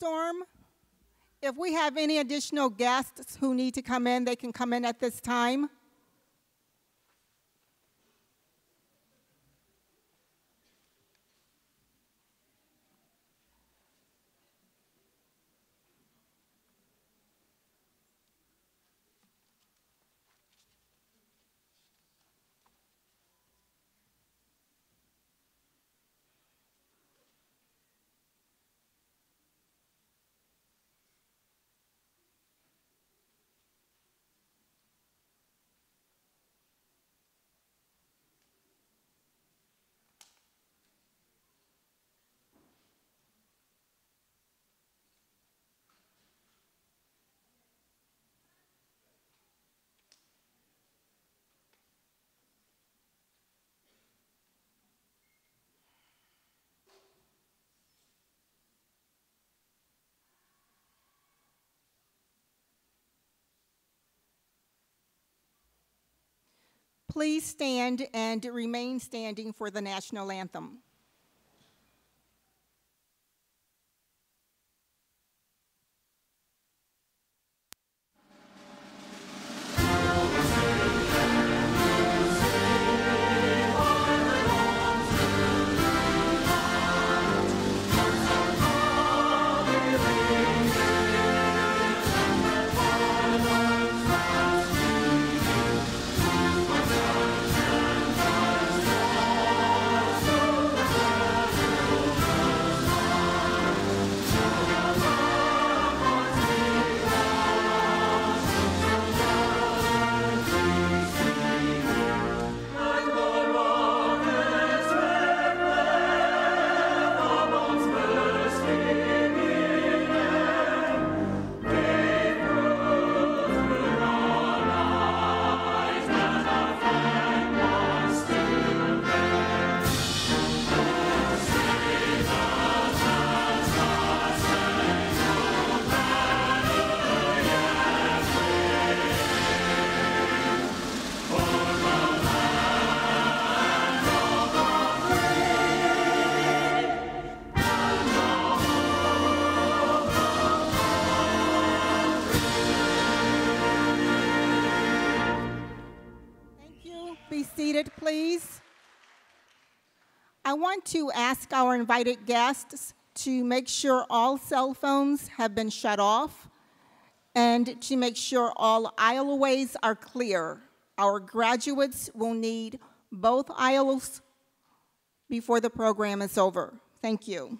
Storm, if we have any additional guests who need to come in, they can come in at this time. Please stand and remain standing for the national anthem. To ask our invited guests to make sure all cell phones have been shut off and to make sure all aisleways are clear. Our graduates will need both aisles before the program is over. Thank you.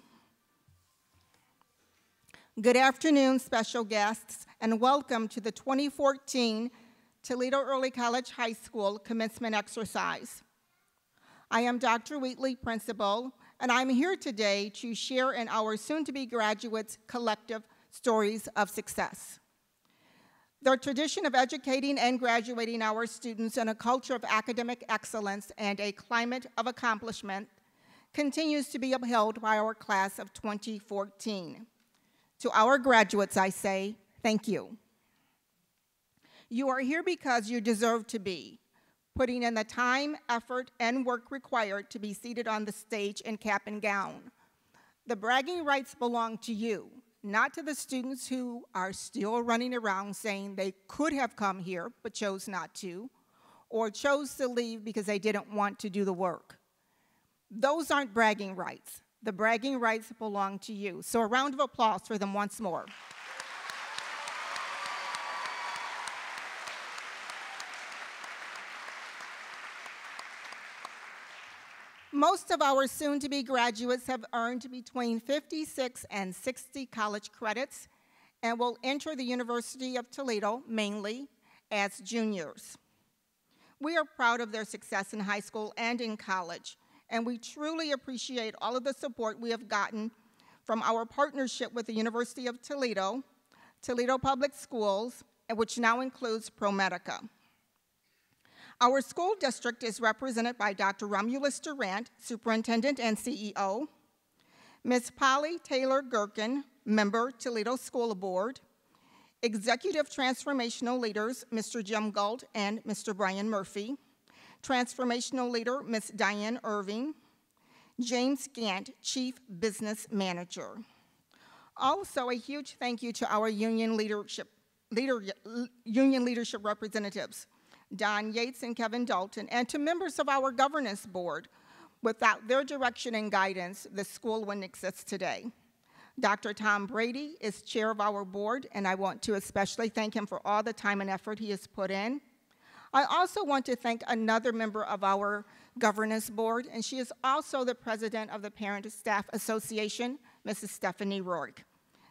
Good afternoon, special guests, and welcome to the 2014 Toledo Early College High School commencement exercise. I am Dr. Wheatley, principal, and I'm here today to share in our soon-to-be graduates' collective stories of success. The tradition of educating and graduating our students in a culture of academic excellence and a climate of accomplishment continues to be upheld by our class of 2014. To our graduates, I say, thank you. You are here because you deserve to be, putting in the time, effort, and work required to be seated on the stage in cap and gown. The bragging rights belong to you, not to the students who are still running around saying they could have come here but chose not to, or chose to leave because they didn't want to do the work. Those aren't bragging rights. The bragging rights belong to you. So a round of applause for them once more. Most of our soon-to-be graduates have earned between 56 and 60 college credits and will enter the University of Toledo mainly as juniors. We are proud of their success in high school and in college, and we truly appreciate all of the support we have gotten from our partnership with the University of Toledo, Toledo Public Schools, which now includes ProMedica. Our school district is represented by Dr. Romules Durant, Superintendent and CEO, Ms. Polly Taylor Gerken, Member, Toledo School Board, Executive Transformational Leaders, Mr. Jim Galt and Mr. Brian Murphy, Transformational Leader, Ms. Diane Irving, James Gant, Chief Business Manager. Also, a huge thank you to our union leadership, leader, union leadership representatives, Don Yates and Kevin Dalton, and to members of our governance board. Without their direction and guidance, the school wouldn't exist today. Dr. Tom Brady is chair of our board, and I want to especially thank him for all the time and effort he has put in. I also want to thank another member of our governance board, and she is also the president of the Parent Staff Association, Mrs. Stephanie Rourke.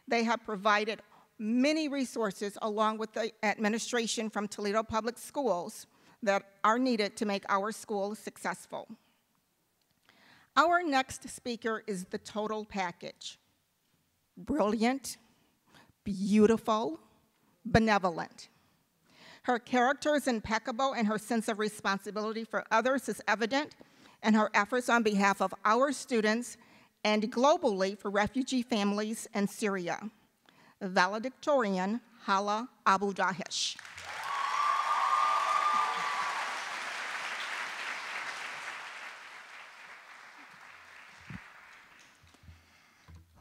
They have provided many resources along with the administration from Toledo Public Schools that are needed to make our school successful. Our next speaker is the total package. Brilliant, beautiful, benevolent. Her character is impeccable and her sense of responsibility for others is evident in her efforts on behalf of our students and globally for refugee families in Syria. Valedictorian Hala Abu Dahish.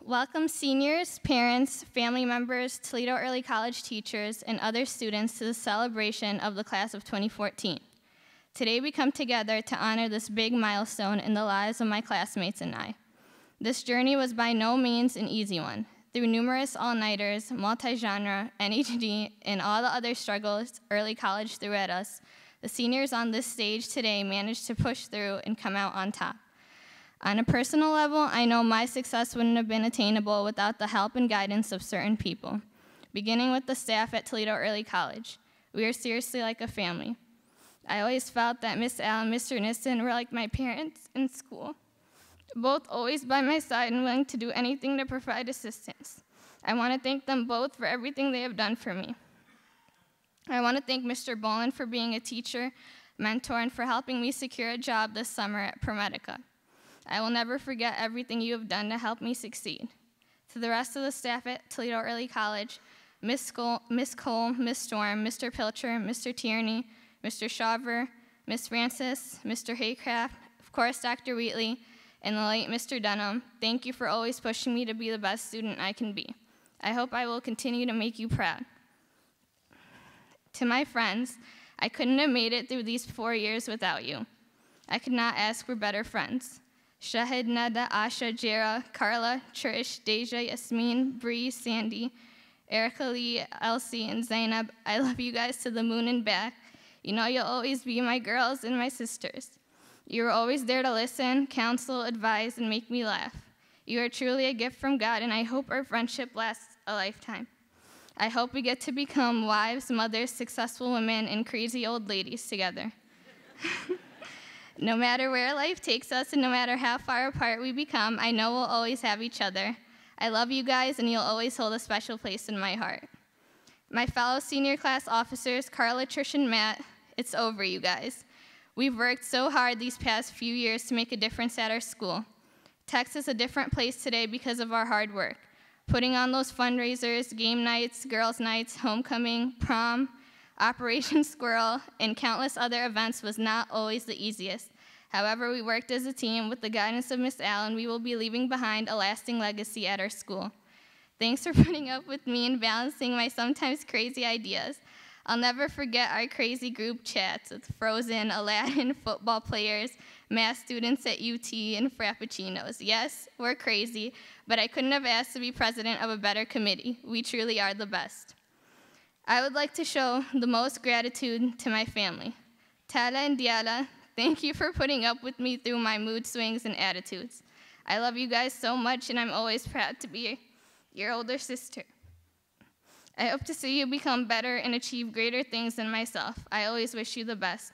Welcome seniors, parents, family members, Toledo Early College teachers, and other students to the celebration of the class of 2014. Today we come together to honor this big milestone in the lives of my classmates and I. This journey was by no means an easy one. Through numerous all-nighters, multi-genre, NHD, and all the other struggles early college threw at us, the seniors on this stage today managed to push through and come out on top. On a personal level, I know my success wouldn't have been attainable without the help and guidance of certain people, beginning with the staff at Toledo Early College. We are seriously like a family. I always felt that Miss Al and Mr. Nissen were like my parents in school, both always by my side and willing to do anything to provide assistance. I want to thank them both for everything they have done for me. I want to thank Mr. Boland for being a teacher, mentor, and for helping me secure a job this summer at ProMedica. I will never forget everything you have done to help me succeed. To the rest of the staff at Toledo Early College, Miss Cole, Miss, Storm, Mr. Pilcher, Mr. Tierney, Mr. Shaver, Miss Francis, Mr. Haycraft, of course, Dr. Wheatley, and the late Mr. Dunham, thank you for always pushing me to be the best student I can be. I hope I will continue to make you proud. To my friends, I couldn't have made it through these four years without you. I could not ask for better friends. Shahid, Nada, Asha, Jera, Carla, Trish, Deja, Yasmin, Bree, Sandy, Erica Lee, Elsie, and Zainab, I love you guys to the moon and back. You know you'll always be my girls and my sisters. You are always there to listen, counsel, advise, and make me laugh. You are truly a gift from God, and I hope our friendship lasts a lifetime. I hope we get to become wives, mothers, successful women, and crazy old ladies together. No matter where life takes us and no matter how far apart we become, I know we'll always have each other. I love you guys, and you'll always hold a special place in my heart. My fellow senior class officers, Carla, Trish, and Matt, it's over, you guys. We've worked so hard these past few years to make a difference at our school. TECHS is a different place today because of our hard work. Putting on those fundraisers, game nights, girls' nights, homecoming, prom, Operation Squirrel, and countless other events was not always the easiest. However, we worked as a team with the guidance of Miss Allen. We will be leaving behind a lasting legacy at our school. Thanks for putting up with me and balancing my sometimes crazy ideas. I'll never forget our crazy group chats with Frozen, Aladdin, football players, math students at UT, and Frappuccinos. Yes, we're crazy, but I couldn't have asked to be president of a better committee. We truly are the best. I would like to show the most gratitude to my family. Tala and Diala, thank you for putting up with me through my mood swings and attitudes. I love you guys so much, and I'm always proud to be your older sister. I hope to see you become better and achieve greater things than myself. I always wish you the best.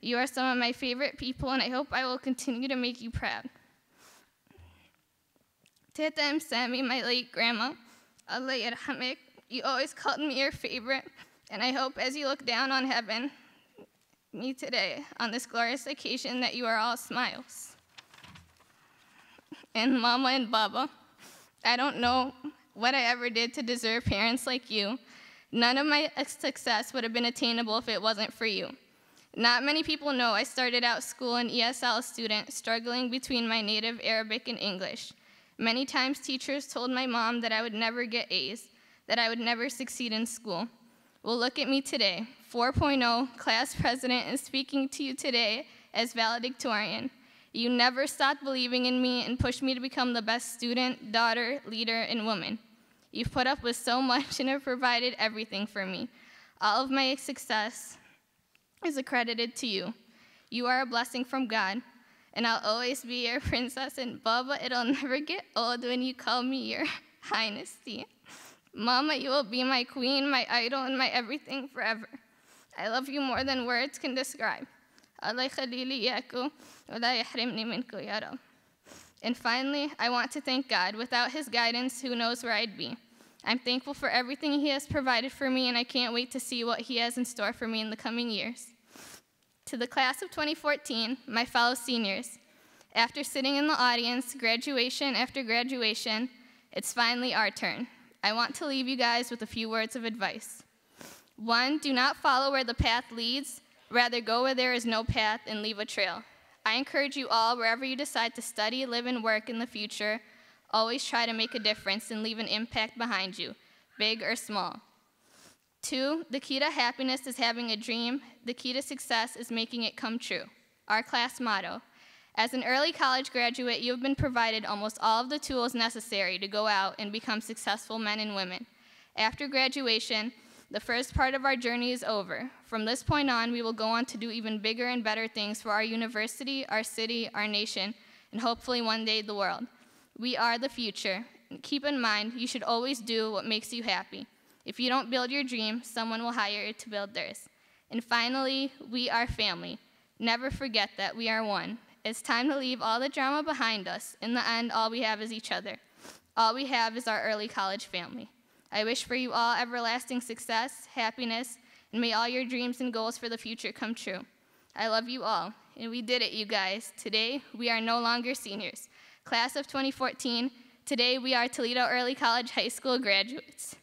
You are some of my favorite people, and I hope I will continue to make you proud. Teta and Sammy, my late grandma, Allah you always called me your favorite, and I hope as you look down on heaven, me today, on this glorious occasion, that you are all smiles. And Mama and Baba, I don't know what I ever did to deserve parents like you. None of my success would have been attainable if it wasn't for you. Not many people know I started out school an ESL student, struggling between my native Arabic and English. Many times, teachers told my mom that I would never get A's, that I would never succeed in school. Well, look at me today, 4.0, class president, and speaking to you today as valedictorian. You never stopped believing in me and pushed me to become the best student, daughter, leader, and woman. You've put up with so much and have provided everything for me. All of my success is accredited to you. You are a blessing from God, and I'll always be your princess. And Baba, it'll never get old when you call me your highness. Mama, you will be my queen, my idol, and my everything forever. I love you more than words can describe. And finally, I want to thank God. Without his guidance, who knows where I'd be? I'm thankful for everything he has provided for me, and I can't wait to see what he has in store for me in the coming years. To the class of 2014, my fellow seniors, after sitting in the audience, graduation after graduation, it's finally our turn. I want to leave you guys with a few words of advice. One, do not follow where the path leads, rather, go where there is no path and leave a trail. I encourage you all, wherever you decide to study, live, and work in the future, always try to make a difference and leave an impact behind you, big or small. Two, the key to happiness is having a dream. The key to success is making it come true. Our class motto As an early college graduate, you have been provided almost all of the tools necessary to go out and become successful men and women. After graduation, the first part of our journey is over. From this point on, we will go on to do even bigger and better things for our university, our city, our nation, and hopefully one day the world. We are the future. Keep in mind, you should always do what makes you happy. If you don't build your dream, someone will hire you to build theirs. And finally, we are family. Never forget that we are one. It's time to leave all the drama behind us. In the end, all we have is each other. All we have is our early college family. I wish for you all everlasting success, happiness, and may all your dreams and goals for the future come true. I love you all, and we did it, you guys. Today, we are no longer seniors. Class of 2014, today we are Toledo Early College High School graduates.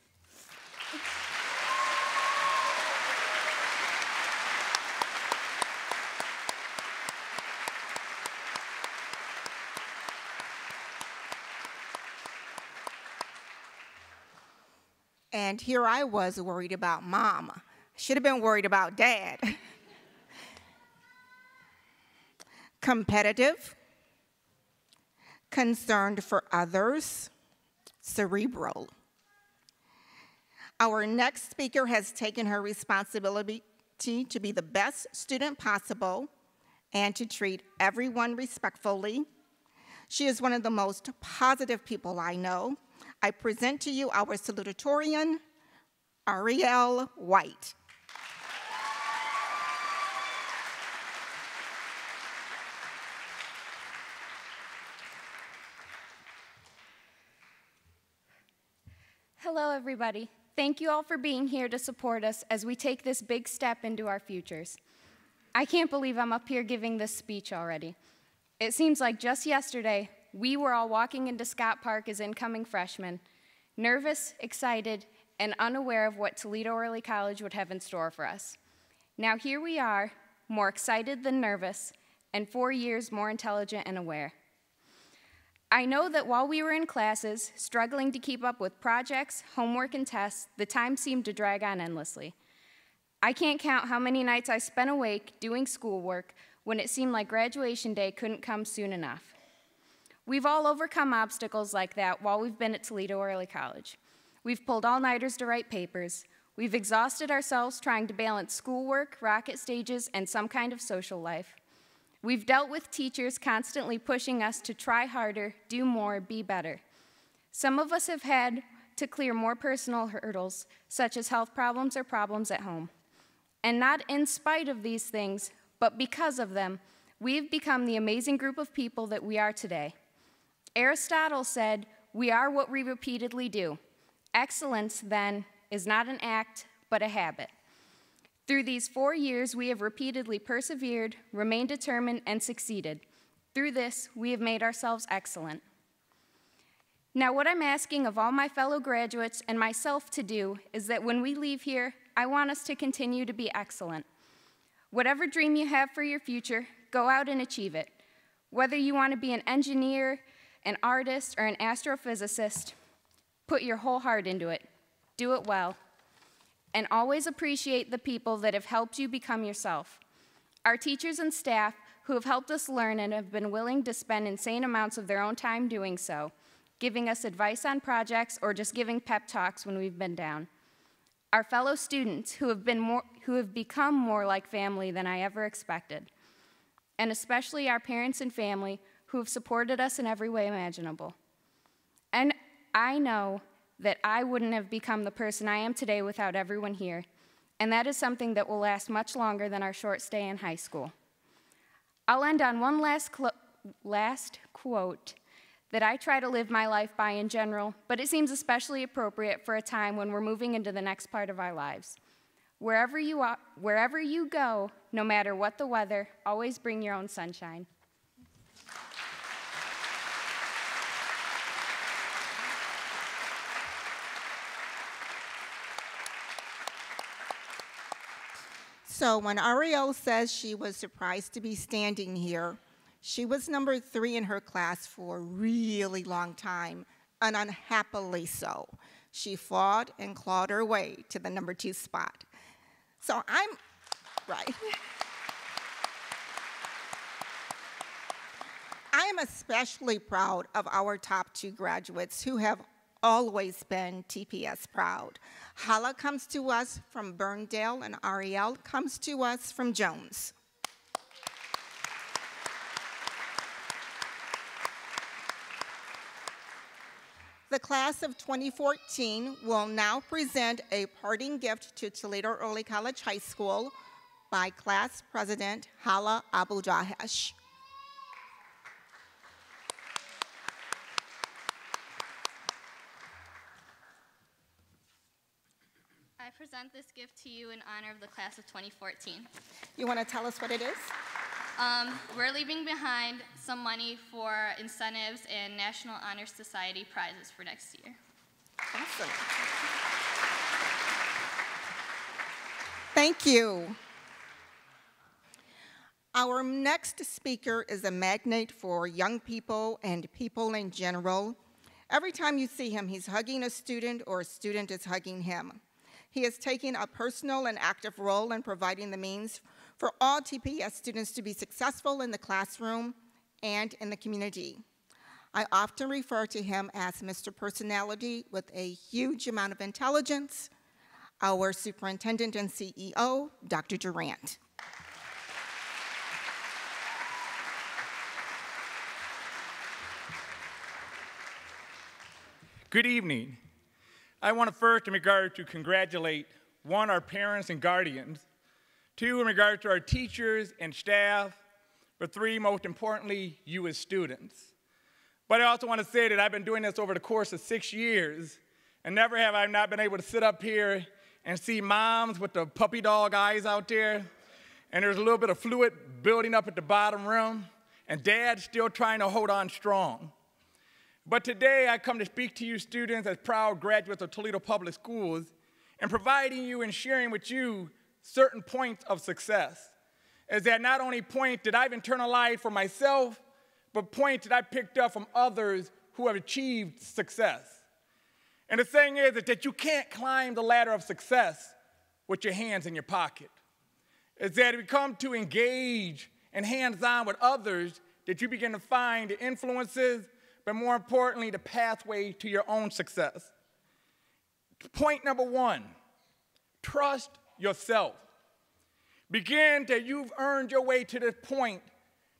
And here I was worried about mom. Should have been worried about dad. Competitive, concerned for others, cerebral. Our next speaker has taken her responsibility to be the best student possible and to treat everyone respectfully. She is one of the most positive people I know I present to you our salutatorian, Ariel White. Hello, everybody. Thank you all for being here to support us as we take this big step into our futures. I can't believe I'm up here giving this speech already. It seems like just yesterday we were all walking into Scott Park as incoming freshmen, nervous, excited, and unaware of what Toledo Early College would have in store for us. Now here we are, more excited than nervous, and four years more intelligent and aware. I know that while we were in classes, struggling to keep up with projects, homework, and tests, the time seemed to drag on endlessly. I can't count how many nights I spent awake doing schoolwork when it seemed like graduation day couldn't come soon enough. We've all overcome obstacles like that while we've been at Toledo Early College. We've pulled all nighters to write papers. We've exhausted ourselves trying to balance schoolwork, rocket stages, and some kind of social life. We've dealt with teachers constantly pushing us to try harder, do more, be better. Some of us have had to clear more personal hurdles, such as health problems or problems at home. And not in spite of these things, but because of them, we've become the amazing group of people that we are today. Aristotle said, We are what we repeatedly do. Excellence, then, is not an act, but a habit. Through these four years, we have repeatedly persevered, remained determined, and succeeded. Through this, we have made ourselves excellent. Now, what I'm asking of all my fellow graduates and myself to do is that when we leave here, I want us to continue to be excellent. Whatever dream you have for your future, go out and achieve it. Whether you want to be an engineer, an artist, or an astrophysicist, put your whole heart into it. Do it well. And always appreciate the people that have helped you become yourself. Our teachers and staff who have helped us learn and have been willing to spend insane amounts of their own time doing so, giving us advice on projects or just giving pep talks when we've been down. Our fellow students who have, been more, who have become more like family than I ever expected. And especially our parents and family who have supported us in every way imaginable. And I know that I wouldn't have become the person I am today without everyone here. And that is something that will last much longer than our short stay in high school. I'll end on one last, last quote that I try to live my life by in general, but it seems especially appropriate for a time when we're moving into the next part of our lives. Wherever you, are, wherever you go, no matter what the weather, always bring your own sunshine. So when Ariel says she was surprised to be standing here, she was number three in her class for a really long time, and unhappily so. She fought and clawed her way to the number two spot. So I'm, right. I am especially proud of our top two graduates who have always been TPS proud. Hala comes to us from Byrnedale, and Ariel comes to us from Jones. The class of 2014 will now present a parting gift to Toledo Early College High School by class president Hala Abu Jahesh. This gift to you in honor of the class of 2014. You want to tell us what it is? Um, we're leaving behind some money for incentives and National Honor Society prizes for next year. Awesome. Thank you. Our next speaker is a magnate for young people and people in general. Every time you see him, he's hugging a student or a student is hugging him. He is taking a personal and active role in providing the means for all TPS students to be successful in the classroom and in the community. I often refer to him as Mr. Personality with a huge amount of intelligence, our superintendent and CEO, Dr. Durant. Good evening. I want to first, in regard to congratulate one, our parents and guardians, two, in regard to our teachers and staff, but three, most importantly, you as students. But I also want to say that I've been doing this over the course of six years, and never have I not been able to sit up here and see moms with the puppy dog eyes out there, and there's a little bit of fluid building up at the bottom rim, and dad still trying to hold on strong. But today I come to speak to you students as proud graduates of Toledo Public Schools and providing you and sharing with you certain points of success. Is that not only point that I've internalized for myself, but points that I picked up from others who have achieved success. And the thing is, is that you can't climb the ladder of success with your hands in your pocket. Is that if you come to engage and hands-on with others, that you begin to find the influences but more importantly, the pathway to your own success. Point number one trust yourself. Begin that you've earned your way to this point,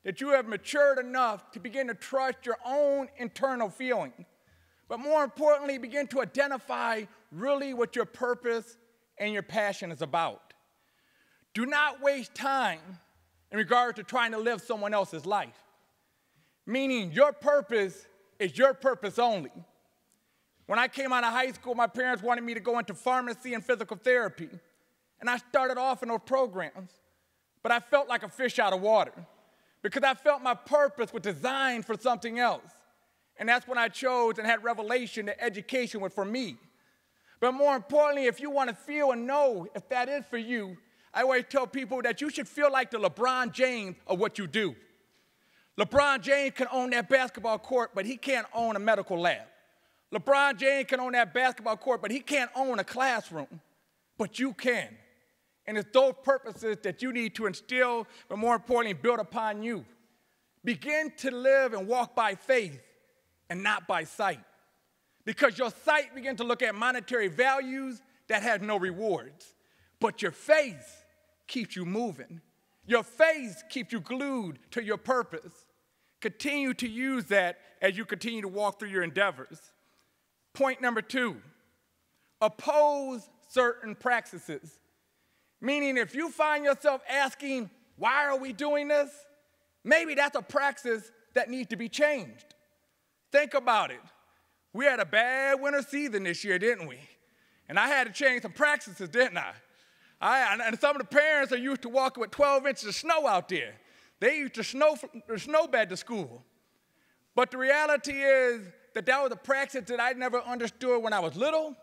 that you have matured enough to begin to trust your own internal feelings. But more importantly, begin to identify really what your purpose and your passion is about. Do not waste time in regard to trying to live someone else's life. Meaning, your purpose is your purpose only. When I came out of high school, my parents wanted me to go into pharmacy and physical therapy. And I started off in those programs. But I felt like a fish out of water because I felt my purpose was designed for something else. And that's when I chose and had revelation that education was for me. But more importantly, if you want to feel and know if that is for you, I always tell people that you should feel like the LeBron James of what you do. LeBron James can own that basketball court, but he can't own a medical lab. LeBron James can own that basketball court, but he can't own a classroom. But you can. And it's those purposes that you need to instill, but more importantly, build upon you. Begin to live and walk by faith and not by sight. Because your sight begins to look at monetary values that have no rewards. But your faith keeps you moving. Your faith keeps you glued to your purpose. Continue to use that as you continue to walk through your endeavors. Point number two oppose certain practices. Meaning, if you find yourself asking, why are we doing this? Maybe that's a practice that needs to be changed. Think about it. We had a bad winter season this year, didn't we? And I had to change some practices, didn't I? I and some of the parents are used to walking with 12 inches of snow out there. They used to snow, snowbed to school. But the reality is that that was a practice that I never understood when I was little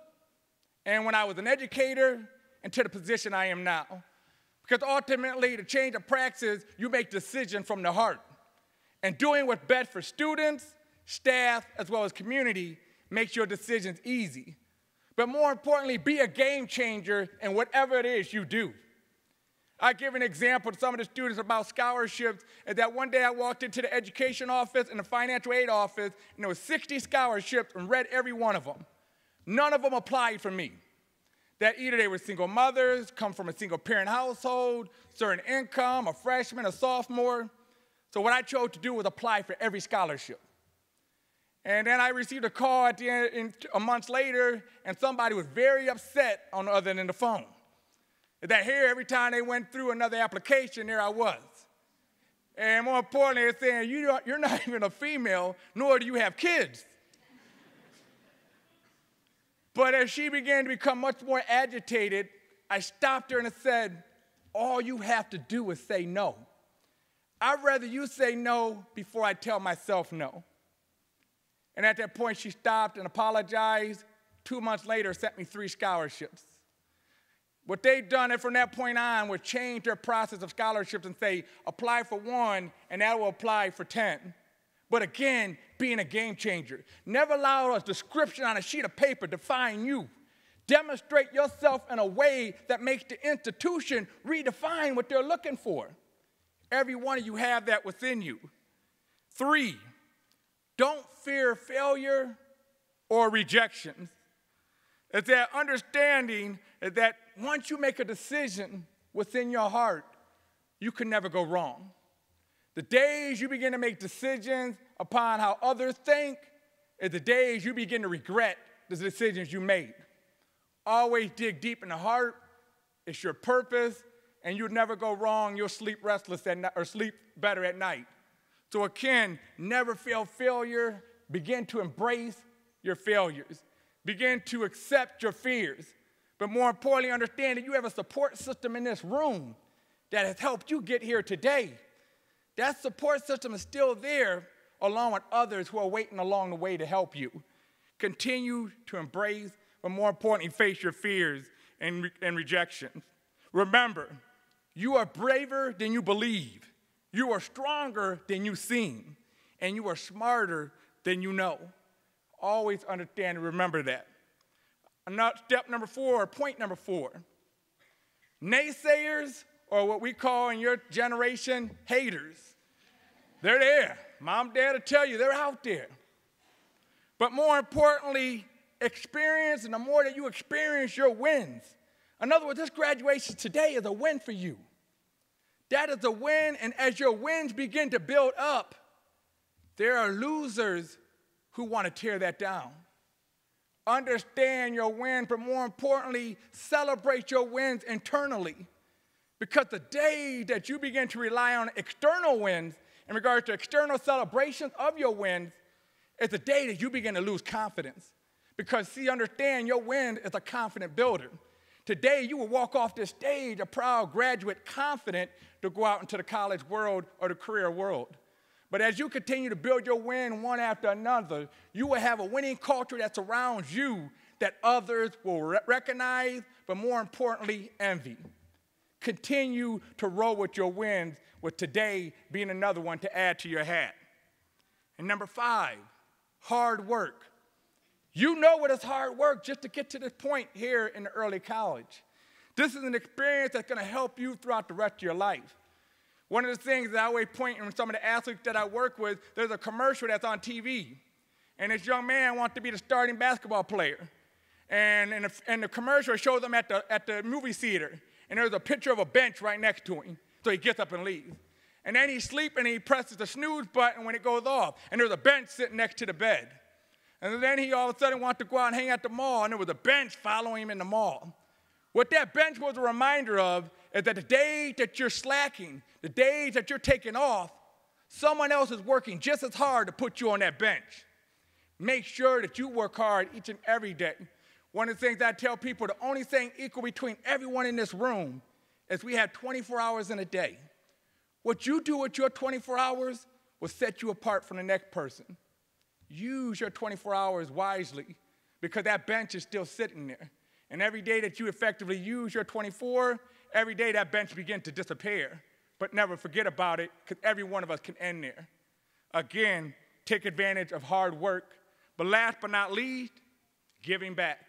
and when I was an educator and to the position I am now. Because ultimately, to change a practice, you make decisions from the heart. And doing what's best for students, staff, as well as community makes your decisions easy. But more importantly, be a game changer in whatever it is you do. I give an example to some of the students about scholarships. That one day I walked into the education office and the financial aid office, and there were 60 scholarships and read every one of them. None of them applied for me. That either they were single mothers, come from a single parent household, certain income, a freshman, a sophomore. So what I chose to do was apply for every scholarship. And then I received a call at the end, in, a month later, and somebody was very upset on the other end of the phone. That here, every time they went through another application, there I was. And more importantly, they're saying, you you're not even a female, nor do you have kids. but as she began to become much more agitated, I stopped her and said, All you have to do is say no. I'd rather you say no before I tell myself no. And at that point, she stopped and apologized. Two months later, sent me three scholarships. What they've done and from that point on was change their process of scholarships and say, apply for one, and that will apply for 10. But again, being a game changer. Never allow a description on a sheet of paper to define you. Demonstrate yourself in a way that makes the institution redefine what they're looking for. Every one of you have that within you. Three, don't fear failure or rejection. It's that understanding that once you make a decision within your heart, you can never go wrong. The days you begin to make decisions upon how others think is the days you begin to regret the decisions you made. Always dig deep in the heart. It's your purpose, and you'll never go wrong. You'll sleep restless at night, or sleep better at night. So again, never feel failure. Begin to embrace your failures. Begin to accept your fears. But more importantly, understand that you have a support system in this room that has helped you get here today. That support system is still there, along with others who are waiting along the way to help you. Continue to embrace, but more importantly, face your fears and, re- and rejections. Remember, you are braver than you believe. You are stronger than you seem, and you are smarter than you know. Always understand and remember that. Step number four, point number four. Naysayers, or what we call in your generation, haters. They're there. Mom, dad will tell you they're out there. But more importantly, experience, and the more that you experience your wins. In other words, this graduation today is a win for you. That is a win, and as your wins begin to build up, there are losers who want to tear that down. Understand your win, but more importantly, celebrate your wins internally. Because the day that you begin to rely on external wins in regard to external celebrations of your wins, is the day that you begin to lose confidence. Because, see, understand your win is a confident builder. Today, you will walk off this stage a proud graduate, confident to go out into the college world or the career world. But as you continue to build your win one after another, you will have a winning culture that surrounds you that others will re- recognize, but more importantly, envy. Continue to roll with your wins, with today being another one to add to your hat. And number five, hard work. You know what is hard work just to get to this point here in the early college. This is an experience that's going to help you throughout the rest of your life. One of the things that I always point in some of the athletes that I work with, there's a commercial that's on TV. And this young man wants to be the starting basketball player. And in the, in the commercial, shows him at the, at the movie theater. And there's a picture of a bench right next to him. So he gets up and leaves. And then he's sleeping and he presses the snooze button when it goes off. And there's a bench sitting next to the bed. And then he all of a sudden wants to go out and hang at the mall, and there was a bench following him in the mall. What that bench was a reminder of is that the day that you're slacking, the days that you're taking off, someone else is working just as hard to put you on that bench. Make sure that you work hard each and every day. One of the things I tell people the only thing equal between everyone in this room is we have 24 hours in a day. What you do with your 24 hours will set you apart from the next person. Use your 24 hours wisely because that bench is still sitting there. And every day that you effectively use your 24, every day that bench begins to disappear. But never forget about it because every one of us can end there. Again, take advantage of hard work. But last but not least, giving back.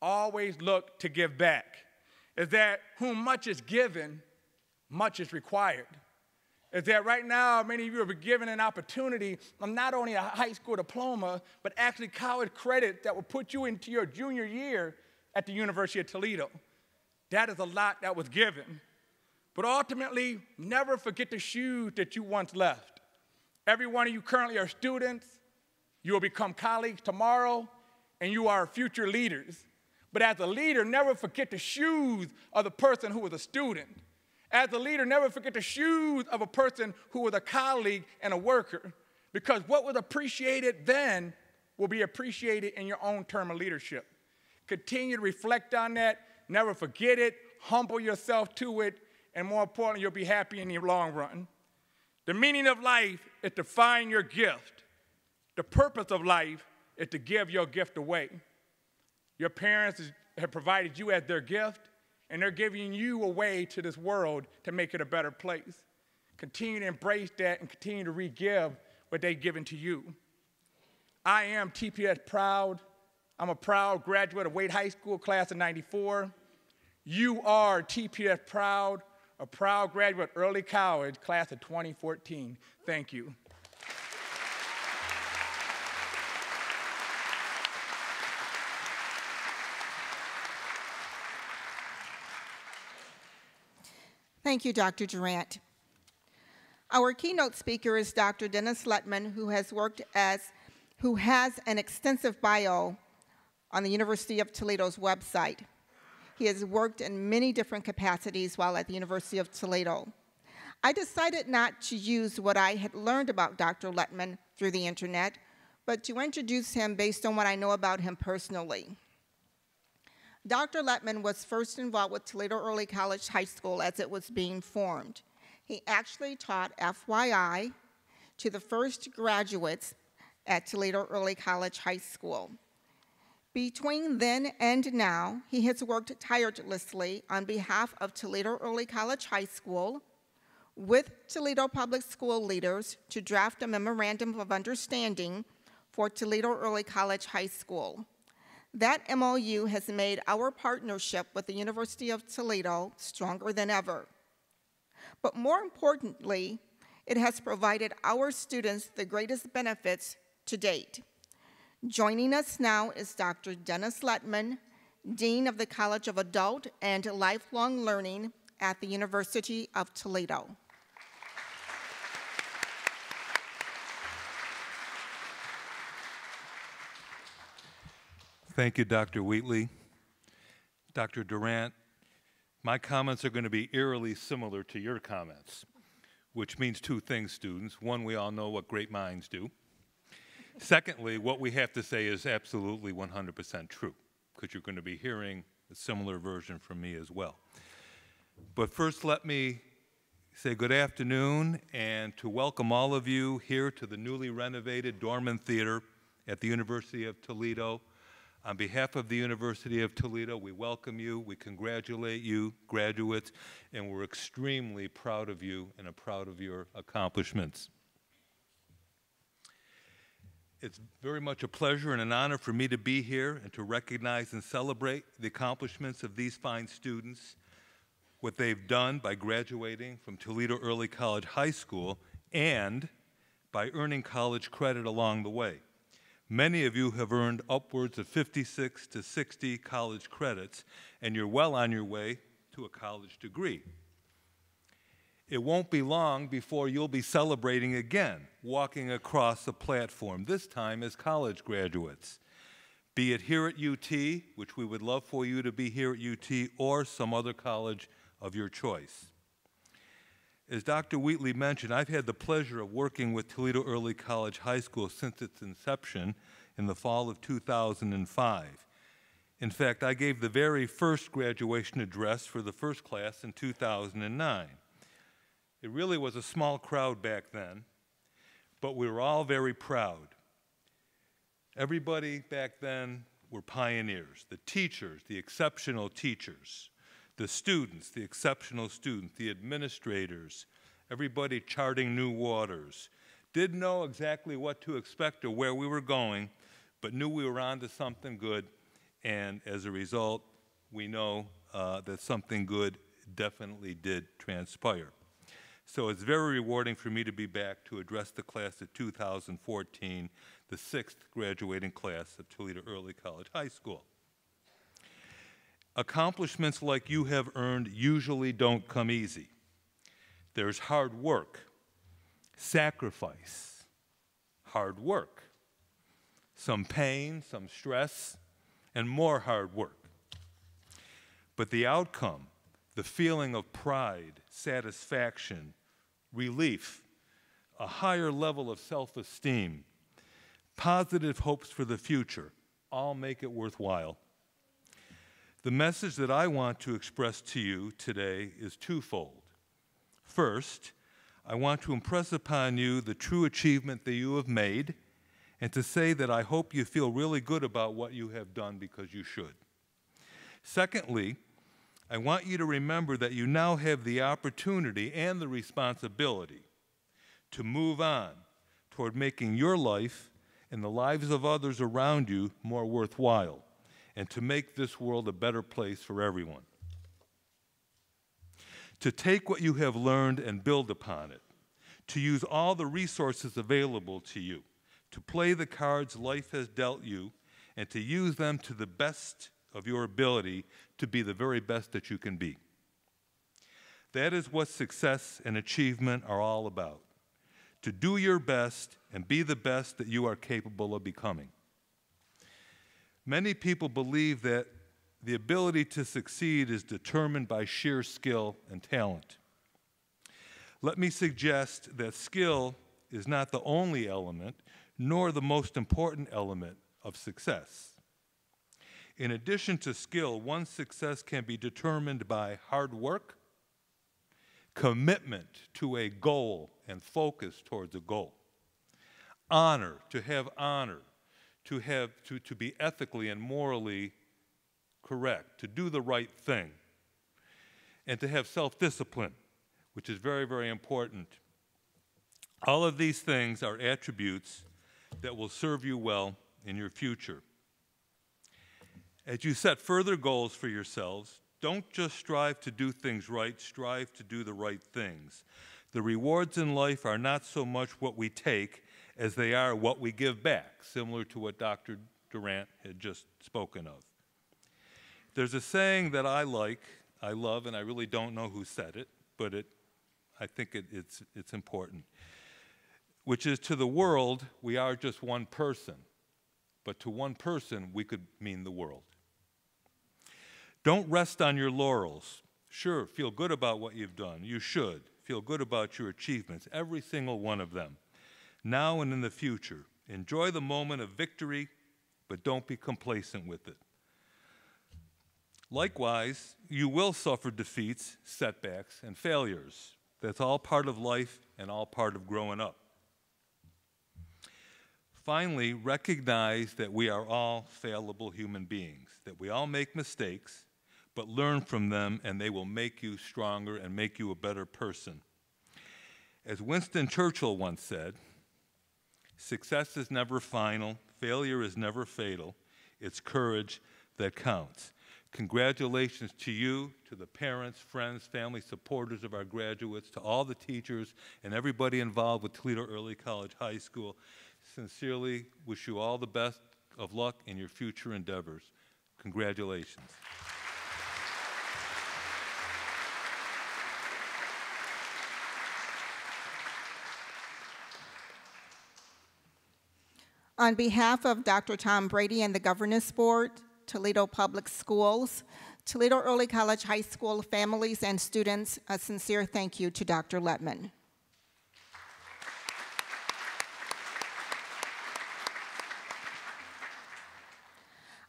Always look to give back. Is that whom much is given, much is required is that right now many of you are given an opportunity of not only a high school diploma, but actually college credit that will put you into your junior year at the University of Toledo. That is a lot that was given. But ultimately, never forget the shoes that you once left. Every one of you currently are students. You will become colleagues tomorrow, and you are future leaders. But as a leader, never forget the shoes of the person who was a student. As a leader, never forget the shoes of a person who was a colleague and a worker, because what was appreciated then will be appreciated in your own term of leadership. Continue to reflect on that, never forget it, humble yourself to it, and more importantly, you'll be happy in the long run. The meaning of life is to find your gift. The purpose of life is to give your gift away. Your parents have provided you as their gift and they're giving you away to this world to make it a better place. Continue to embrace that and continue to re-give what they've given to you. I am TPS proud. I'm a proud graduate of Waite High School, class of 94. You are TPS proud, a proud graduate early college, class of 2014. Thank you. Thank you, Dr. Durant. Our keynote speaker is Dr. Dennis Letman, who has worked as, who has an extensive bio on the University of Toledo's website. He has worked in many different capacities while at the University of Toledo. I decided not to use what I had learned about Dr. Letman through the internet, but to introduce him based on what I know about him personally. Dr. Letman was first involved with Toledo Early College High School as it was being formed. He actually taught FYI to the first graduates at Toledo Early College High School. Between then and now, he has worked tirelessly on behalf of Toledo Early College High School with Toledo Public School leaders to draft a memorandum of understanding for Toledo Early College High School. That MOU has made our partnership with the University of Toledo stronger than ever. But more importantly, it has provided our students the greatest benefits to date. Joining us now is Dr. Dennis Letman, Dean of the College of Adult and Lifelong Learning at the University of Toledo. Thank you, Dr. Wheatley. Dr. Durant, my comments are going to be eerily similar to your comments, which means two things, students. One, we all know what great minds do. Secondly, what we have to say is absolutely 100% true, because you're going to be hearing a similar version from me as well. But first, let me say good afternoon and to welcome all of you here to the newly renovated Doermann Theater at the University of Toledo On behalf of the University of Toledo, we welcome you, we congratulate you, graduates, and we're extremely proud of you and proud of your accomplishments. It's very much a pleasure and an honor for me to be here and to recognize and celebrate the accomplishments of these fine students, what they've done by graduating from Toledo Early College High School, and by earning college credit along the way. Many of you have earned upwards of 56 to 60 college credits, and you're well on your way to a college degree. It won't be long before you'll be celebrating again, walking across the platform, this time as college graduates. Be it here at UT, which we would love for you to be here at UT, or some other college of your choice. As Dr. Wheatley mentioned, I've had the pleasure of working with Toledo Early College High School since its inception in the fall of 2005. In fact, I gave the very first graduation address for the first class in 2009. It really was a small crowd back then, but we were all very proud. Everybody back then were pioneers the teachers, the exceptional teachers the students, the exceptional students, the administrators, everybody charting new waters. Didn't know exactly what to expect or where we were going, but knew we were on to something good, and as a result, we know uh, that something good definitely did transpire. So it's very rewarding for me to be back to address the class of 2014, the sixth graduating class of Toledo Early College High School. Accomplishments like you have earned usually don't come easy. There's hard work, sacrifice, hard work, some pain, some stress, and more hard work. But the outcome, the feeling of pride, satisfaction, relief, a higher level of self esteem, positive hopes for the future, all make it worthwhile. The message that I want to express to you today is twofold. First, I want to impress upon you the true achievement that you have made and to say that I hope you feel really good about what you have done because you should. Secondly, I want you to remember that you now have the opportunity and the responsibility to move on toward making your life and the lives of others around you more worthwhile and to make this world a better place for everyone. To take what you have learned and build upon it, to use all the resources available to you, to play the cards life has dealt you, and to use them to the best of your ability to be the very best that you can be. That is what success and achievement are all about to do your best and be the best that you are capable of becoming. Many people believe that the ability to succeed is determined by sheer skill and talent. Let me suggest that skill is not the only element, nor the most important element of success. In addition to skill, one's success can be determined by hard work, commitment to a goal and focus towards a goal, honor, to have honor, to, have, to, to be ethically and morally correct, to do the right thing, and to have self discipline, which is very, very important. All of these things are attributes that will serve you well in your future. As you set further goals for yourselves, don't just strive to do things right, strive to do the right things. The rewards in life are not so much what we take as they are what we give back, similar to what Dr. Durant had just spoken of. There's a saying that I like, I love, and I really don't know who said it, but it, I think it, it's, it's important, which is to the world, we are just one person, but to one person, we could mean the world. Don't rest on your laurels. Sure, feel good about what you've done. You should. Feel good about your achievements, every single one of them now and in the future. Enjoy the moment of victory, but don't be complacent with it. Likewise, you will suffer defeats, setbacks, and failures. That's all part of life and all part of growing up. Finally, recognize that we are all fallible human beings, that we all make mistakes, but learn from them and they will make you stronger and make you a better person. As Winston Churchill once said, success is never final, failure is never fatal, it's courage that counts. Congratulations to you, to the parents, friends, family, supporters of our graduates, to all the teachers, and everybody involved with Toledo Early College High School. Sincerely wish you all the best of luck in your future endeavors. Congratulations. On behalf of Dr. Tom Brady and the Governance Board, Toledo Public Schools, Toledo Early College High School families and students, a sincere thank you to Dr. Letman.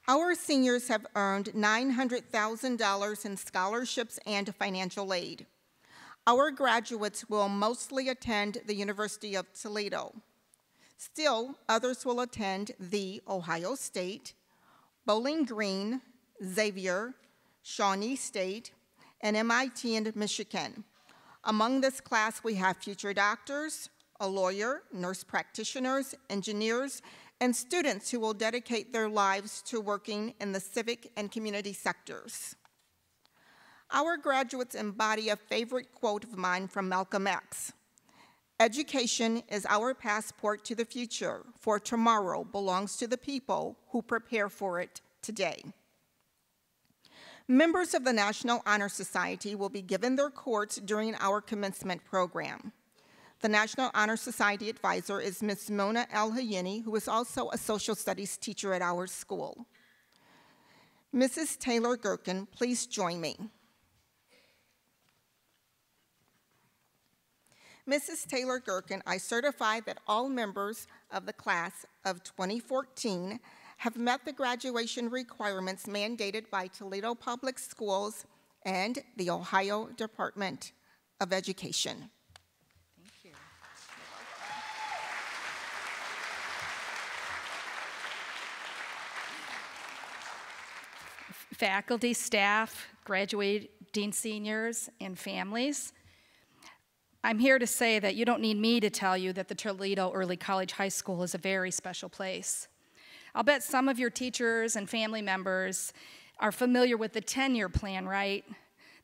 Our seniors have earned $900,000 in scholarships and financial aid. Our graduates will mostly attend the University of Toledo. Still, others will attend the Ohio State, Bowling Green, Xavier, Shawnee State, and MIT and Michigan. Among this class, we have future doctors, a lawyer, nurse practitioners, engineers, and students who will dedicate their lives to working in the civic and community sectors. Our graduates embody a favorite quote of mine from Malcolm X. Education is our passport to the future, for tomorrow belongs to the people who prepare for it today. Members of the National Honor Society will be given their cords during our commencement program. The National Honor Society advisor is Ms. Mona El Hayini, who is also a social studies teacher at our school. Mrs. Taylor Gerken, please join me. Mrs. Taylor Gerken, I certify that all members of the class of 2014 have met the graduation requirements mandated by Toledo Public Schools and the Ohio Department of Education. Thank you. Faculty, staff, graduating seniors, and families. I'm here to say that you don't need me to tell you that the Toledo Early College High School is a very special place. I'll bet some of your teachers and family members are familiar with the 10 year plan, right?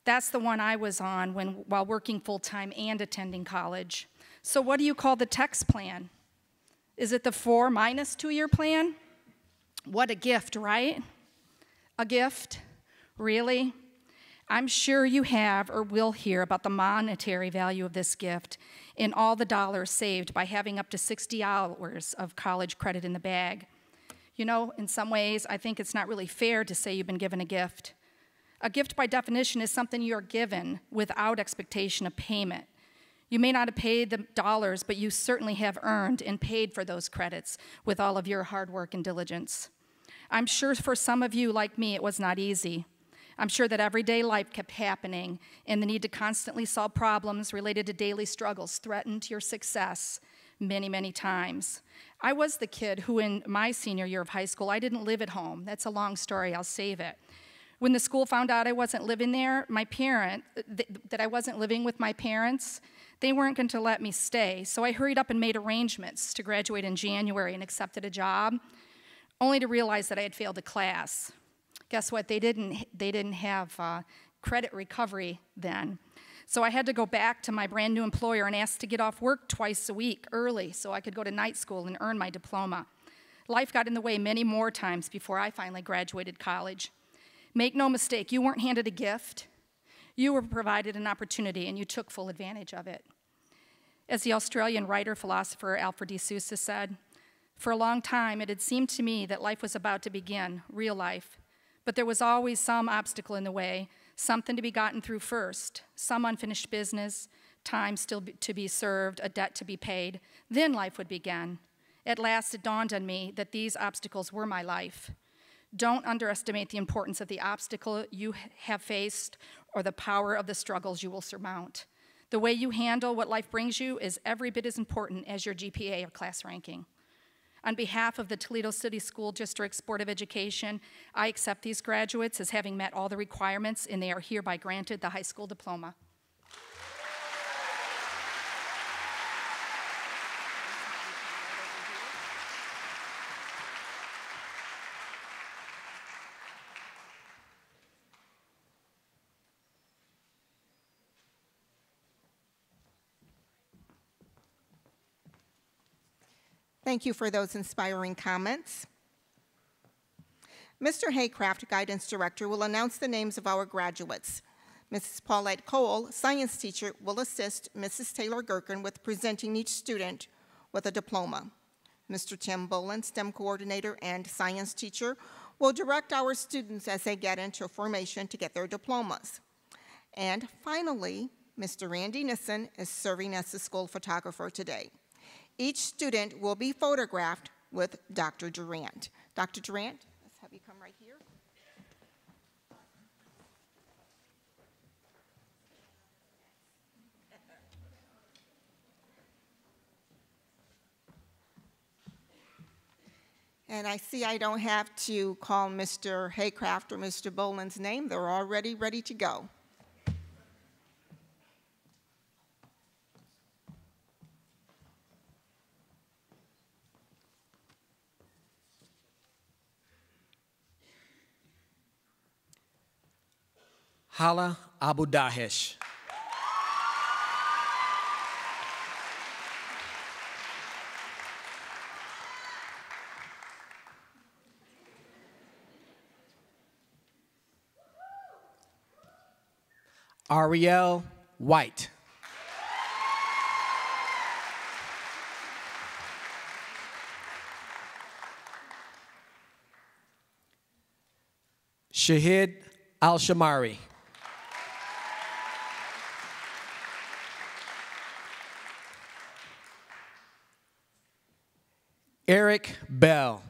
That's the one I was on when, while working full time and attending college. So, what do you call the TECHS plan? Is it the four minus two year plan? What a gift, right? A gift? Really? I'm sure you have or will hear about the monetary value of this gift in all the dollars saved by having up to 60 hours of college credit in the bag. You know, in some ways, I think it's not really fair to say you've been given a gift. A gift, by definition, is something you're given without expectation of payment. You may not have paid the dollars, but you certainly have earned and paid for those credits with all of your hard work and diligence. I'm sure for some of you, like me, it was not easy. I'm sure that everyday life kept happening, and the need to constantly solve problems related to daily struggles threatened your success many, many times. I was the kid who, in my senior year of high school, I didn't live at home. That's a long story, I'll save it. When the school found out I wasn't living there, my parent, th- that I wasn't living with my parents, they weren't going to let me stay. So I hurried up and made arrangements to graduate in January and accepted a job, only to realize that I had failed a class guess what? They didn't, they didn't have uh, credit recovery then. So I had to go back to my brand new employer and ask to get off work twice a week early so I could go to night school and earn my diploma. Life got in the way many more times before I finally graduated college. Make no mistake, you weren't handed a gift. You were provided an opportunity and you took full advantage of it. As the Australian writer philosopher Alfred D'Souza said, for a long time it had seemed to me that life was about to begin, real life, but there was always some obstacle in the way, something to be gotten through first, some unfinished business, time still to be served, a debt to be paid. Then life would begin. At last, it dawned on me that these obstacles were my life. Don't underestimate the importance of the obstacle you have faced or the power of the struggles you will surmount. The way you handle what life brings you is every bit as important as your GPA or class ranking. On behalf of the Toledo City School District's Board of Education, I accept these graduates as having met all the requirements, and they are hereby granted the high school diploma. Thank you for those inspiring comments. Mr. Haycraft, Guidance Director, will announce the names of our graduates. Mrs. Paulette Cole, Science Teacher, will assist Mrs. Taylor Gerken with presenting each student with a diploma. Mr. Tim Boland, STEM Coordinator and Science Teacher, will direct our students as they get into formation to get their diplomas. And finally, Mr. Randy Nissen is serving as the school photographer today. Each student will be photographed with Dr. Durant. Dr. Durant, let's have you come right here. And I see I don't have to call Mr. Haycraft or Mr. Boland's name. They're already ready to go. Hala Abu Dahesh. Ariel White. Shahid Al Shamari. Eric Bell.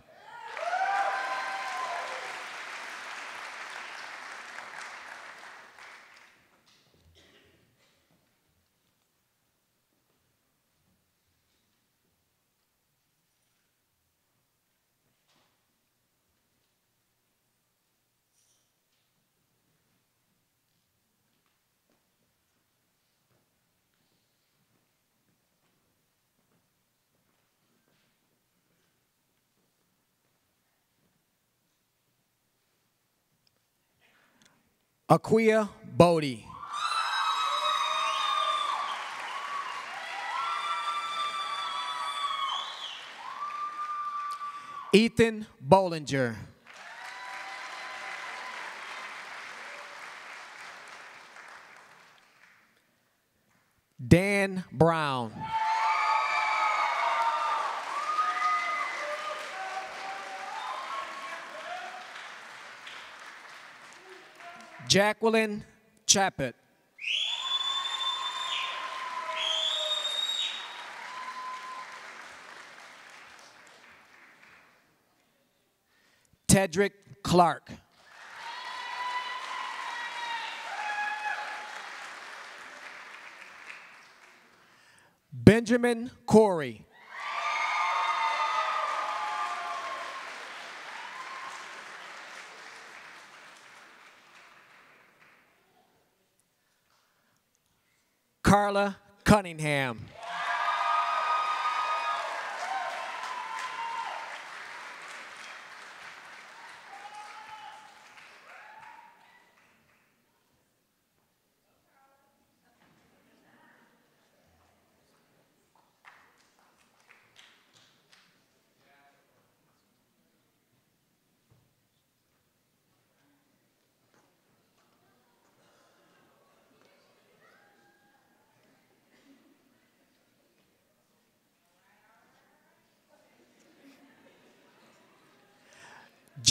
Aquia Bodie. Ethan Bollinger. Dan Brown. Jacqueline Chappett. Tedrick Clark. Benjamin Corey. Carla Cunningham.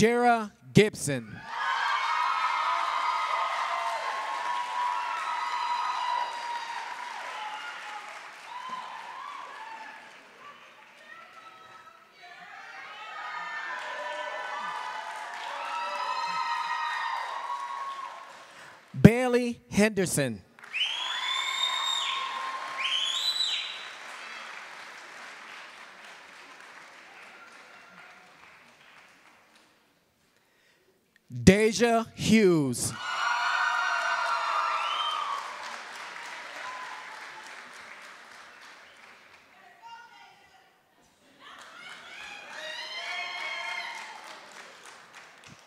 Jera Gibson. Bailey Henderson. Deja Hughes.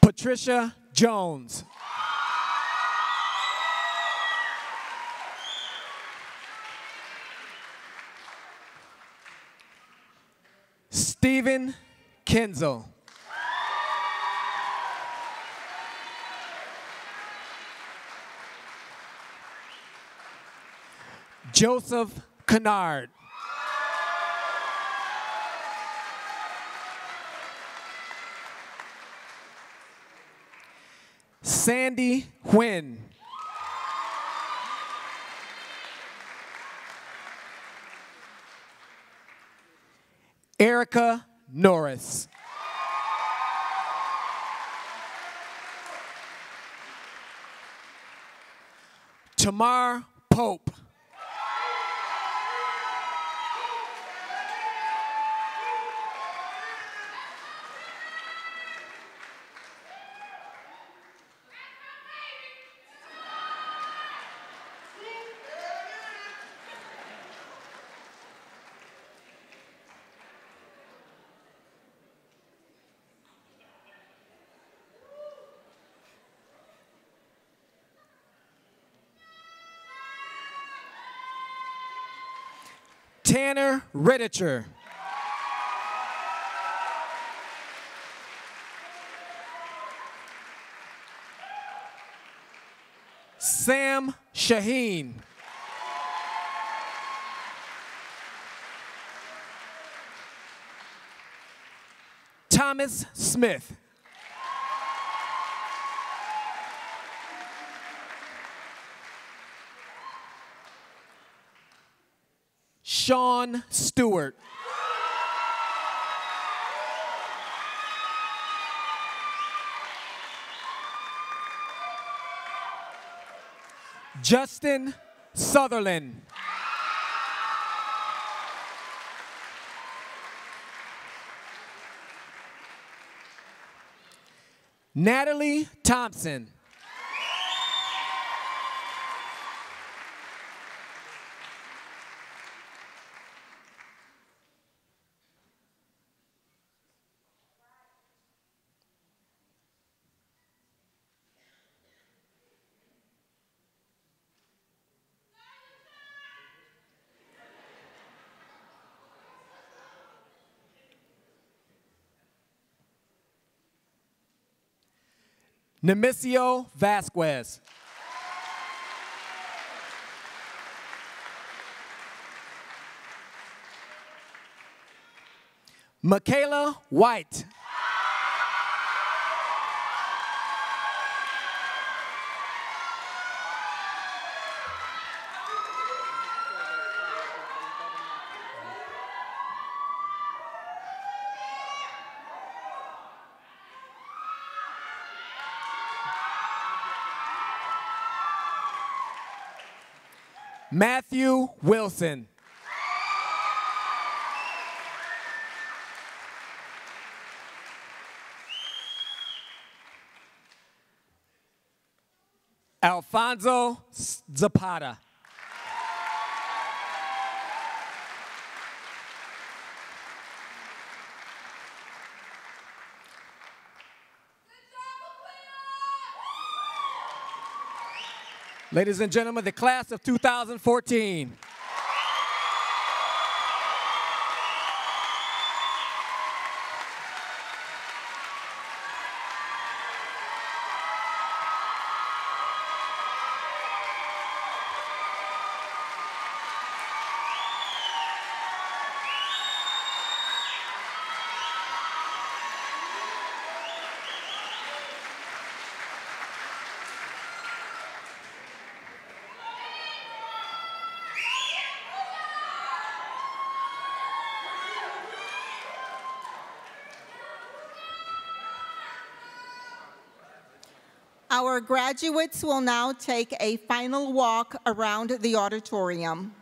Patricia Jones. Stephen Kinzel. Joseph Kennard. Sandy Huynh. Erica Norris. Tamar Pope. Tanner Riddicher. Sam Shaheen. Thomas Smith. Sean Stewart. Justin Sutherland. Natalie Thompson. Nemesio Vasquez. Michaela White. Matthew Wilson. Alfonso Zapata. Ladies and gentlemen, the class of 2014. Our graduates will now take a final walk around the auditorium.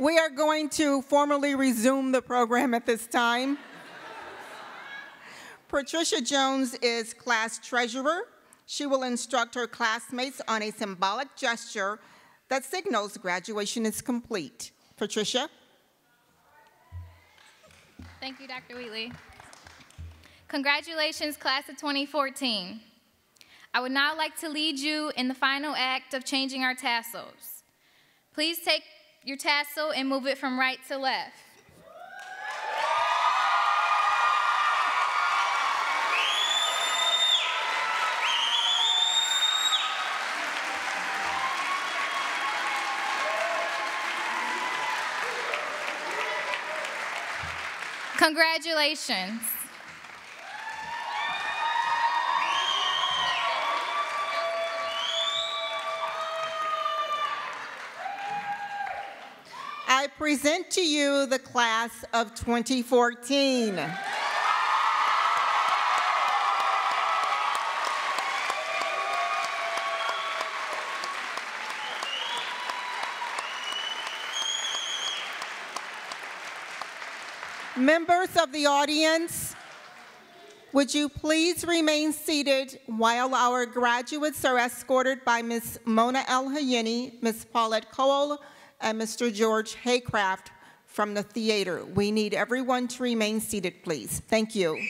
We are going to formally resume the program at this time. Patricia Jones is class treasurer. She will instruct her classmates on a symbolic gesture that signals graduation is complete. Patricia? Thank you, Dr. Wheatley. Congratulations, class of 2014. I would now like to lead you in the final act of changing our tassels. Please take your tassel and move it from right to left. Congratulations. I present to you the class of 2014. Members of the audience, would you please remain seated while our graduates are escorted by Ms. Mona El Hayeni, Ms. Paulette Cole, and Mr. George Haycraft from the theater. We need everyone to remain seated, please. Thank you.